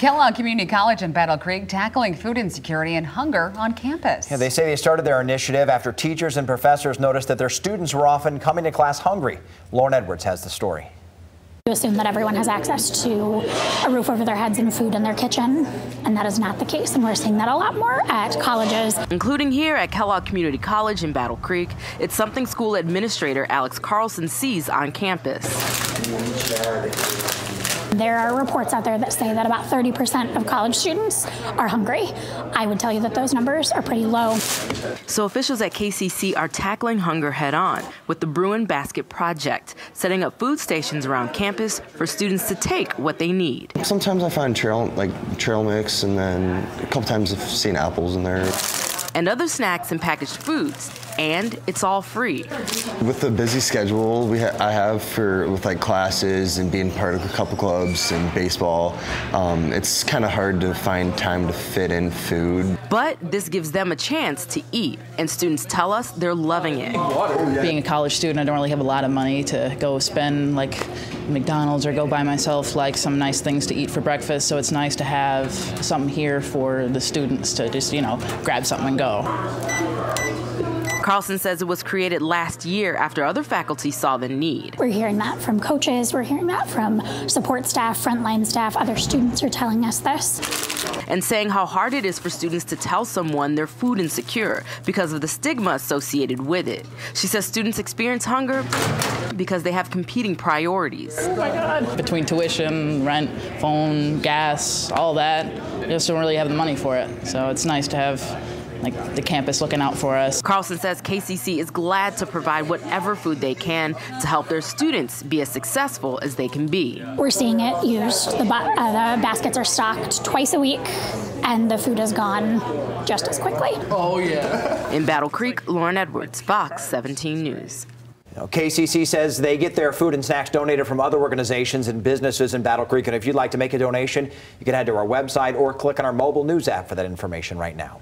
Kellogg Community College in Battle Creek tackling food insecurity and hunger on campus. Yeah, they say they started their initiative after teachers and professors noticed that their students were often coming to class hungry. Lauren Edwards has the story. You assume that everyone has access to a roof over their heads and food in their kitchen, and that is not the case. And we're seeing that a lot more at colleges. Including here at Kellogg Community College in Battle Creek, it's something school administrator Alex Carlson sees on campus. There are reports out there that say that about 30% of college students are hungry. I would tell you that those numbers are pretty low. So officials at KCC are tackling hunger head on with the Bruin Basket Project, setting up food stations around campus for students to take what they need. Sometimes I find trail like trail mix and then a couple times I've seen apples in there and other snacks and packaged foods. And it's all free. With the busy schedule we ha I have for with like classes and being part of a couple clubs and baseball, um, it's kind of hard to find time to fit in food. But this gives them a chance to eat, and students tell us they're loving it. Being a college student, I don't really have a lot of money to go spend like McDonald's or go buy myself like some nice things to eat for breakfast. So it's nice to have something here for the students to just, you know, grab something and go. Carlson says it was created last year after other faculty saw the need. We're hearing that from coaches, we're hearing that from support staff, frontline staff, other students are telling us this. And saying how hard it is for students to tell someone they're food insecure because of the stigma associated with it. She says students experience hunger because they have competing priorities. Oh my God. Between tuition, rent, phone, gas, all that, just don't really have the money for it. So it's nice to have like the campus looking out for us. Carlson says KCC is glad to provide whatever food they can to help their students be as successful as they can be. We're seeing it used. The, uh, the baskets are stocked twice a week, and the food is gone just as quickly. Oh, yeah. In Battle Creek, Lauren Edwards, Fox 17 News. You know, KCC says they get their food and snacks donated from other organizations and businesses in Battle Creek. And if you'd like to make a donation, you can head to our website or click on our mobile news app for that information right now.